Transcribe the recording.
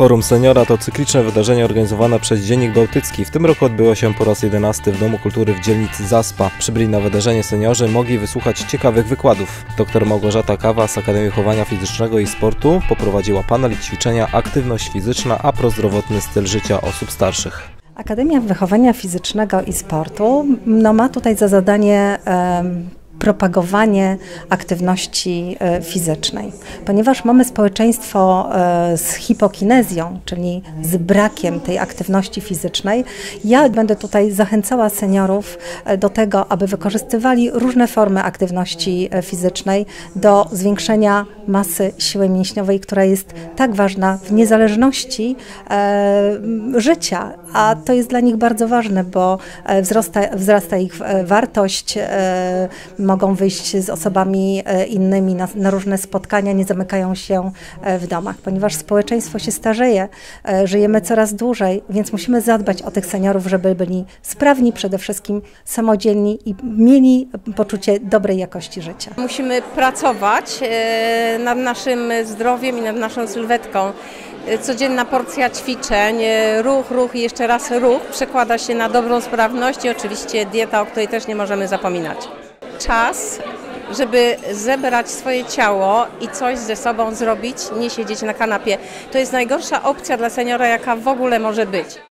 Forum Seniora to cykliczne wydarzenie organizowane przez Dziennik Bałtycki. W tym roku odbyło się po raz 11 w Domu Kultury w dzielnicy Zaspa. Przybyli na wydarzenie seniorzy mogli wysłuchać ciekawych wykładów. Dr Małgorzata Kawa z Akademii Chowania Fizycznego i Sportu poprowadziła panel i ćwiczenia Aktywność fizyczna a prozdrowotny styl życia osób starszych. Akademia Wychowania Fizycznego i Sportu no, ma tutaj za zadanie propagowanie aktywności e, fizycznej. Ponieważ mamy społeczeństwo e, z hipokinezją, czyli z brakiem tej aktywności fizycznej, ja będę tutaj zachęcała seniorów e, do tego, aby wykorzystywali różne formy aktywności fizycznej do zwiększenia masy siły mięśniowej, która jest tak ważna w niezależności życia, a to jest dla nich bardzo ważne, bo wzrasta, wzrasta ich wartość, mogą wyjść z osobami e, innymi na, na różne spotkania, nie zamykają się e, w domach, ponieważ społeczeństwo się starzeje, e, żyjemy coraz dłużej, więc musimy zadbać o tych seniorów, żeby byli sprawni przede wszystkim, samodzielni i mieli poczucie dobrej jakości życia. Musimy pracować nad naszym zdrowiem i nad naszą sylwetką. Codzienna porcja ćwiczeń, ruch, ruch i jeszcze raz ruch przekłada się na dobrą sprawność i oczywiście dieta, o której też nie możemy zapominać. Czas, żeby zebrać swoje ciało i coś ze sobą zrobić, nie siedzieć na kanapie. To jest najgorsza opcja dla seniora, jaka w ogóle może być.